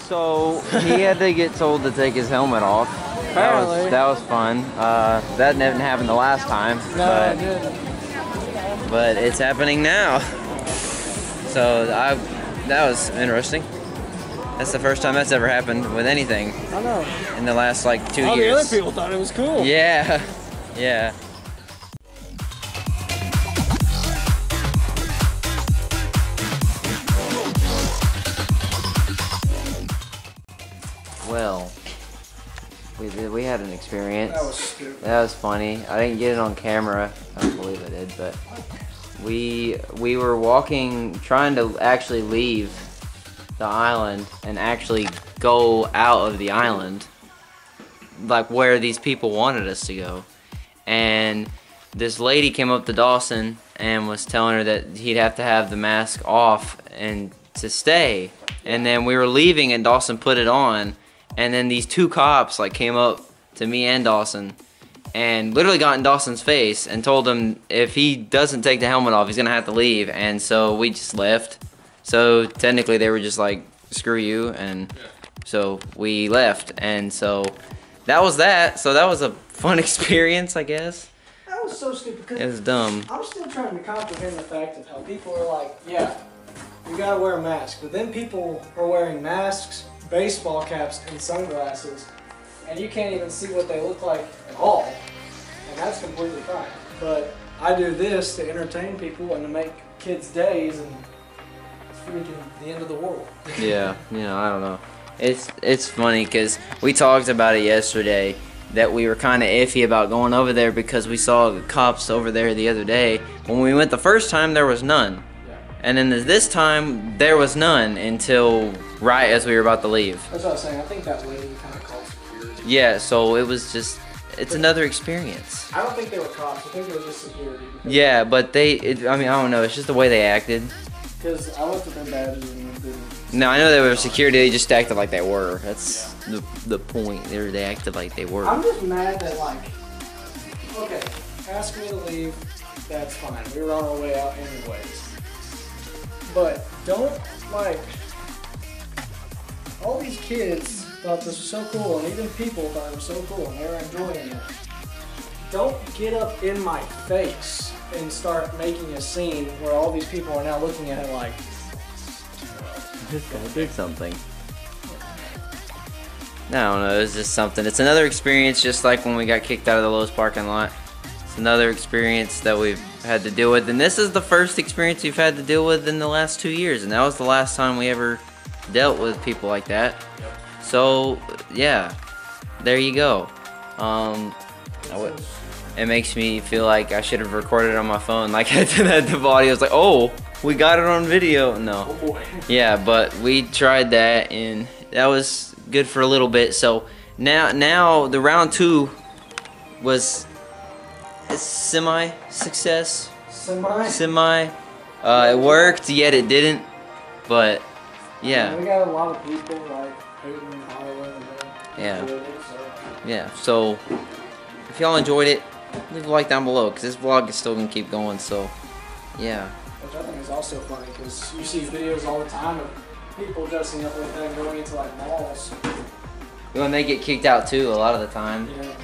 So he had to get told to take his helmet off. That was, that was fun. Uh, that didn't happen the last time, No, but didn't. but it's happening now. So I that was interesting. That's the first time that's ever happened with anything I know. in the last like two All the years. other people thought it was cool. Yeah, yeah. Experience. That was stupid. That was funny. I didn't get it on camera. I don't believe I did, but we we were walking, trying to actually leave the island and actually go out of the island, like where these people wanted us to go. And this lady came up to Dawson and was telling her that he'd have to have the mask off and to stay. And then we were leaving and Dawson put it on. And then these two cops like came up to me and Dawson and literally got in Dawson's face and told him if he doesn't take the helmet off, he's gonna have to leave. And so we just left. So technically, they were just like, "Screw you," and so we left. And so that was that. So that was a fun experience, I guess. That was so stupid. 'cause It was dumb. I'm still trying to comprehend the fact of how people are like, yeah, you gotta wear a mask. But then people are wearing masks, baseball caps, and sunglasses, and you can't even see what they look like at all. And that's completely fine. But I do this to entertain people and to make kids' days, and it's freaking the end of the world. Yeah, yeah, I don't know. It's it's funny because we talked about it yesterday that we were kind of iffy about going over there because we saw the cops over there the other day. When we went the first time, there was none, Yeah. and then this time there was none until right as we were about to leave. That's what I was saying. I think that lady Yeah, so it was just it's another experience. I don't think they were cops. I think they were just security. Yeah, but they, it, I mean, I don't know. It's just the way they acted. Because I looked at their badges and it didn't. No, I know they were security. They just acted like they were. That's the the point. They were, they acted like they were. I'm just mad that like, okay, ask me to leave, that's fine. We were on our way out anyways. But don't like, all these kids thought this was so cool, and even people thought it was so cool, and they were enjoying it. Don't get up in my face and start making a scene where all these people are now looking at it like, this guy did something. I don't know. It's just something. It's another experience, just like when we got kicked out of the Lowe's parking lot. It's another experience that we've had to deal with, and this is the first experience we've had to deal with in the last two years, and that was the last time we ever dealt with people like that. So yeah, there you go. Um, I w- it makes me feel like I should have recorded on my phone. Like I did at the body, I was like, oh, we got it on video. No. oh boy. Yeah, but we tried that and that was good for a little bit. So now now the round two was a semi success. Semi. Semi. Uh, it worked, yet it didn't. But yeah, We got a lot of people like Yeah. enjoying it, so. yeah. So if y'all enjoyed it, leave a like down below because this vlog is still gonna keep going. So yeah. Which I think is also funny because you see videos all the time of people dressing up like that and going into like malls. When they get kicked out too, a lot of the time. Know?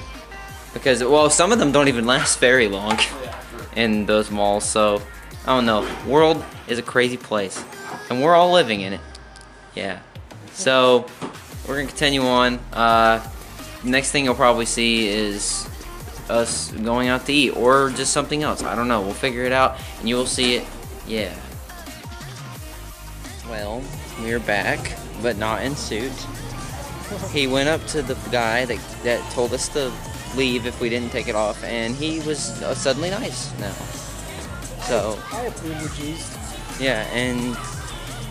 because well some of them don't even last very long oh, Yeah. in those malls so i don't know world is a crazy place and we're all living in it yeah so we're gonna continue on uh next thing you'll probably see is us going out to eat or just something else i don't know we'll figure it out and you will see it yeah. Well, we're back, but not in suit. He went up to the guy that, that told us to leave if we didn't take it off, and he was uh, suddenly nice now. So, I approve of G's. yeah, and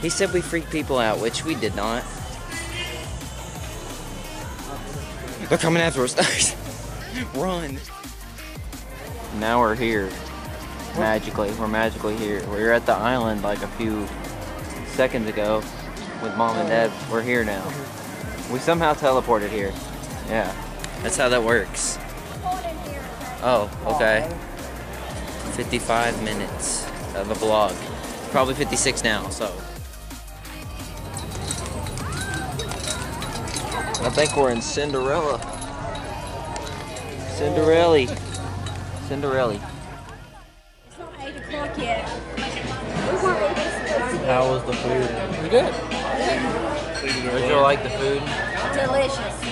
he said we freaked people out, which we did not. They're coming after us. Run. Now we're here. Magically. We're magically here. We were at the island like a few seconds ago with mom and dad. We're here now. We somehow teleported here. Yeah. That's how that works. Oh, okay. 55 minutes of a vlog. Probably 56 now, so. I think we're in Cinderella. Cinderelli. Cinderelli. It's not 8 o'clock yet. We weren't even supposed to How was the food? We did. Did you like the food? Delicious.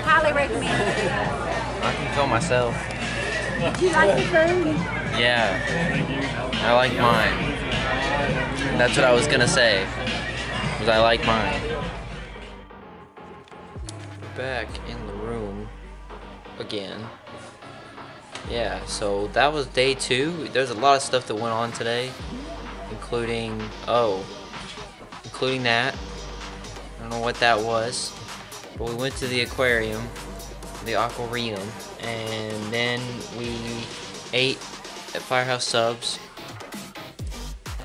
Highly recommend. I can feel myself. Do you like the food? Yeah. I like mine. That's what I was gonna say. Was I like mine. Back in the room again. Yeah, so that was day two. There's a lot of stuff that went on today, including oh, including that. I don't know what that was, but we went to the aquarium, the aquarium, and then we ate at Firehouse Subs.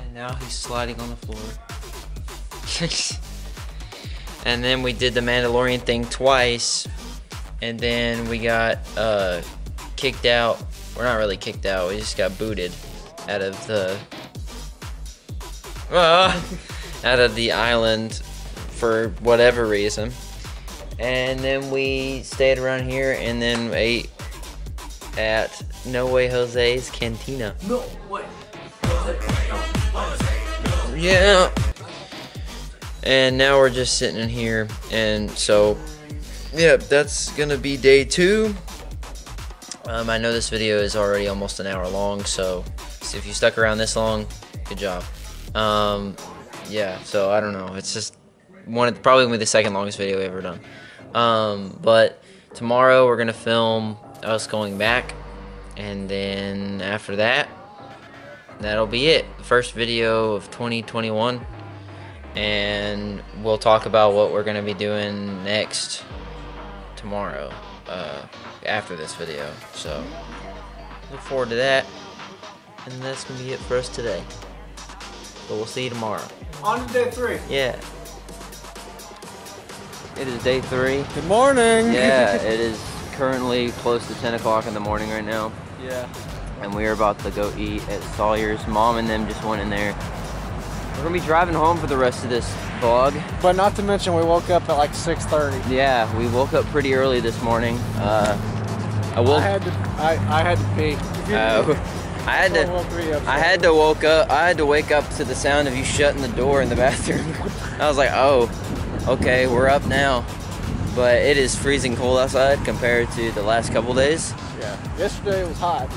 And now he's sliding on the floor. and then we did the Mandalorian thing twice. And then we got uh, kicked out. We're not really kicked out. We just got booted out of the Ah, out of the island for whatever reason. And then we stayed around here and then ate at No Way Jose's Cantina. No way. Yeah. And now we're just sitting in here, and so, yeah, that's gonna be day two. Um, I know this video is already almost an hour long, so if you stuck around this long, good job. Um, yeah, so I don't know. It's just one of probably gonna be the second longest video we've ever done. Um, but tomorrow we're gonna film us going back, and then after that, that'll be it. First video of 2021. And we'll talk about what we're going to be doing next tomorrow uh, after this video. So look forward to that. And that's going to be it for us today. But we'll see you tomorrow. On to day three. Yeah. It is day three. Good morning. Yeah, it is currently close to 10 o'clock in the morning right now. yeah. and we are about to go eat at Sawyer's. Mom and them just went in there. We're gonna be driving home for the rest of this vlog. But not to mention, we woke up at like 6:30. Yeah, we woke up pretty early this morning. Uh, I I woke. had to. I, I had to pee. Uh, I had to. woke me up. I had to woke up. I had to wake up to the sound of you shutting the door in the bathroom. I was like, oh, okay, we're up now. But it is freezing cold outside compared to the last couple days. Yeah. Yesterday it was hot.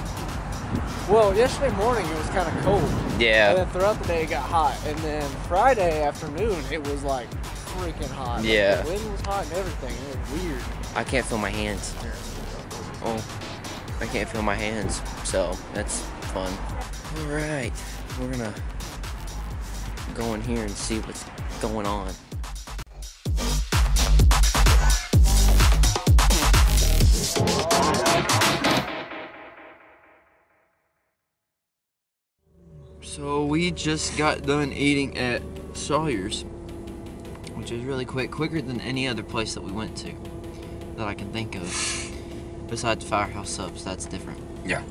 Well, yesterday morning it was kind of cold. Yeah. And then throughout the day it got hot. And then Friday afternoon it was like freaking hot. Like, Yeah. the wind was hot and everything. It was weird. I can't feel my hands. Oh, I can't feel my hands, so that's fun. All right, we're gonna go in here and see what's going on. So we just got done eating at Sawyer's, which is really quick, quicker than any other place that we went to that I can think of. Besides Firehouse Subs, that's different. Yeah.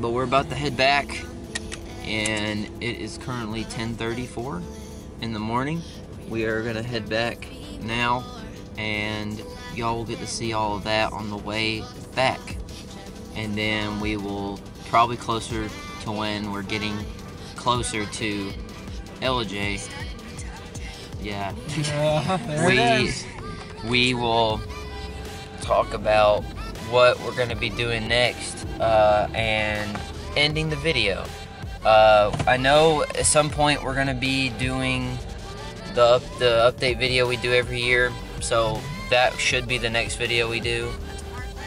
But we're about to head back, and it is currently 10:34 in the morning. We are gonna head back now, and y'all will get to see all of that on the way back. And then we will probably closer to when we're getting closer to Ellijay. Yeah. we is. we will talk about what we're going to be doing next uh, and ending the video Uh, I know at some point we're gonna be doing the up, the update video we do every year, so that should be the next video we do.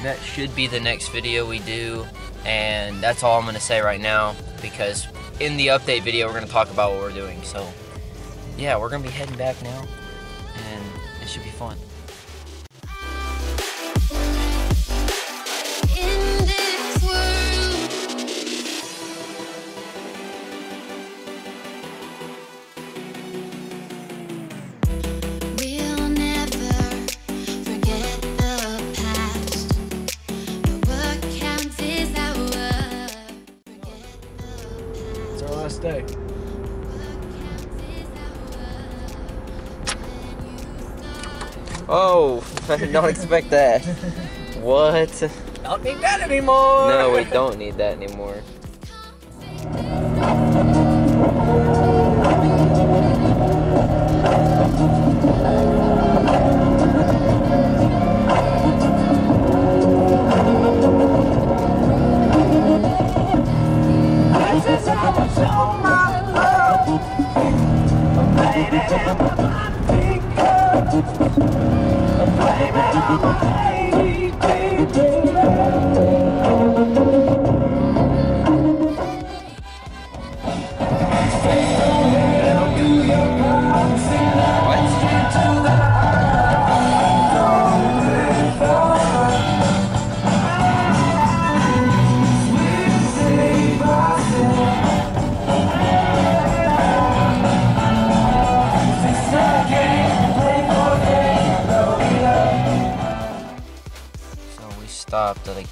That should be the next video we do, and that's all I'm gonna say right now because in the update video we're gonna talk about what we're doing. So yeah, we're gonna be heading back now, and it should be fun. Not expect that. What? Don't need that anymore. No, we don't need that anymore. So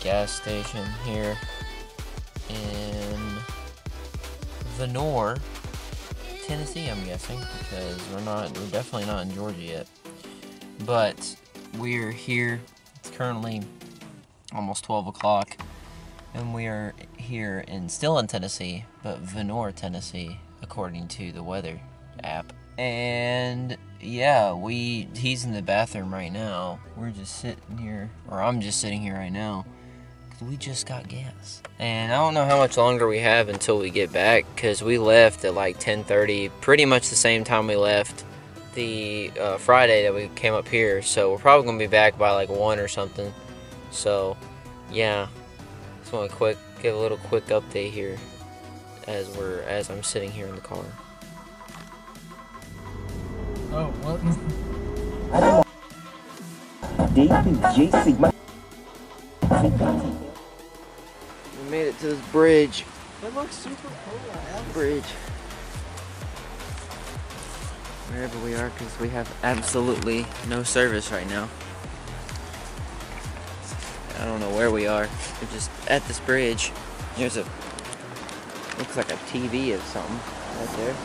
gas station here in Vonore, Tennessee. I'm guessing because we're not, we're definitely not in Georgia yet. But we're here. It's currently almost 12 o'clock, and we are here in still in Tennessee, but Vonore, Tennessee, according to the weather app. And yeah, we he's in the bathroom right now. We're just sitting here, or I'm just sitting here right now, we just got gas. And I don't know how much longer we have until we get back, because we left at like 10:30, pretty much the same time we left the uh, Friday that we came up here. So we're probably gonna be back by like one or something. So yeah, just want to quick give a little quick update here as we're as I'm sitting here in the car. Oh, what? We made it to this bridge. It looks super cool. Bridge. Wherever we are, because we have absolutely no service right now. I don't know where we are. We're just at this bridge. There's a looks like a TV of something right there.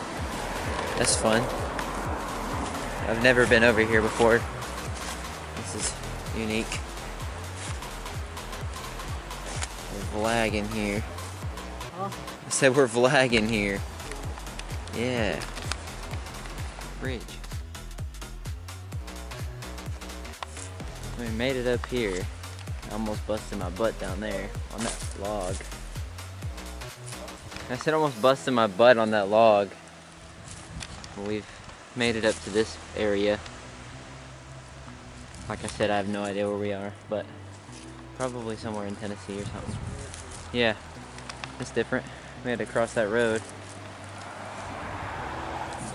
That's fun. I've never been over here before. This is unique. We're vlogging here. I said we're vlogging here. Yeah. Bridge. We made it up here. I almost busted my butt down there on that log. I said almost busted my butt on that log. We've made it up to this area. Like I said, I have no idea where we are, but probably somewhere in Tennessee or something. Yeah, it's different. We had to cross that road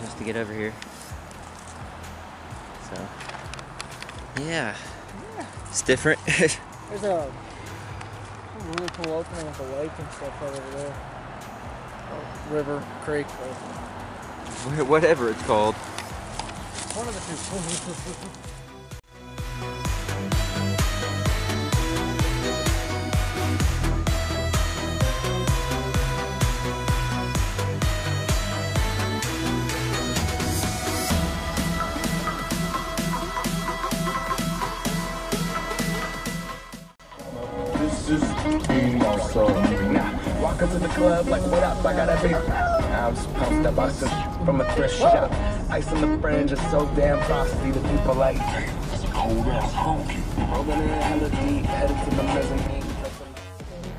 just to get over here. So, yeah, it's different. There's a really cool opening with a lake and stuff right over there. Oh, river, creek. or- Whatever it's called. One of the two. supposed to bust it from a thrift shop. Ice on the fringe is so damn frosty. The people like hold up, funky. Rolling in hella deep, headed to the mezzanine.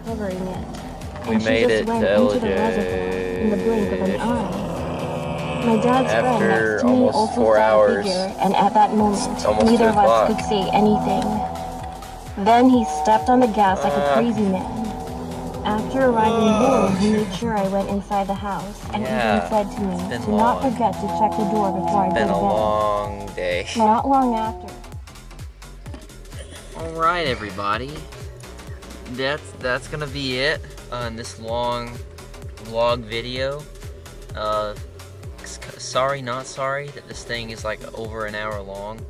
Covering it. We and she made just it went to into the reservoir in the blink of an eye. My dad's friend After next to me almost also four saw hours, a figure, and at that moment, almost neither two of us o'clock. could say anything. Then he stepped on the gas like a Ah. crazy man. After arriving home, he made sure I went inside the house and Yeah, even said to me to not forget to check the door before I go to bed. Been a long day. Not long after. All right, everybody. That's that's gonna be it on this long vlog video. Uh, sorry, not sorry that this thing is like over an hour long,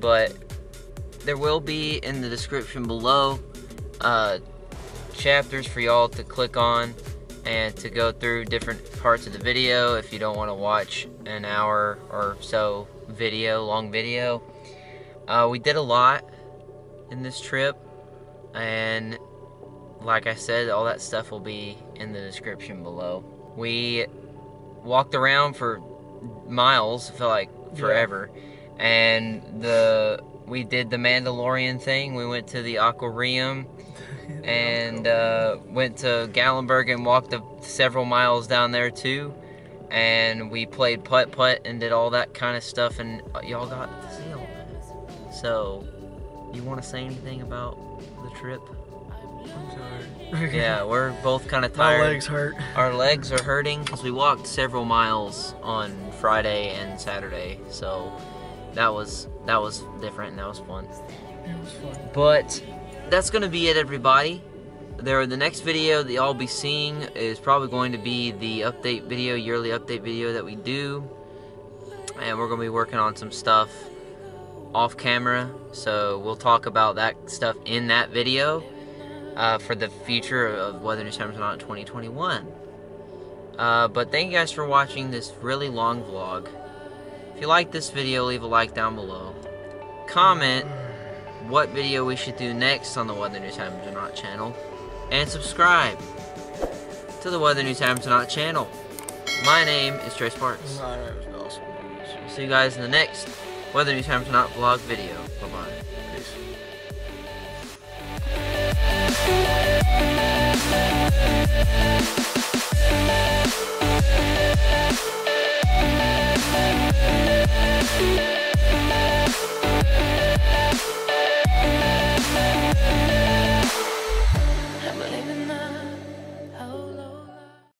but there will be in the description below uh, chapters for y'all to click on and to go through different parts of the video if you don't want to watch an hour or so video, long video. Uh, we did a lot in this trip, and like I said, all that stuff will be in the description below. We walked around for miles, felt like forever, and the we did the Mandalorian thing. We went to the aquarium and uh, went to Gatlinburg and walked several miles down there too. And we played putt putt and did all that kind of stuff, and y'all got to see all that. So, you want to say anything about the trip? yeah, we're both kind of My tired. legs hurt. Our legs are hurting because we walked several miles on Friday and Saturday, so that was that was different and that was fun. But that's gonna be it, everybody. There, the next video that y'all be seeing is probably going to be the update video, yearly update video that we do, and we're gonna be working on some stuff off camera. So we'll talk about that stuff in that video uh, for the future of Weather New Times or not 2021. Uh, but thank you guys for watching this really long vlog. If you like this video, leave a like down below. Comment what video we should do next on the Weather News Times or Not channel, and subscribe to the Weather News Times or Not channel. My name is Trace Parks. My name is Nelson. See you guys in the next Weather News Times or Not vlog video. Bye-bye. Peace.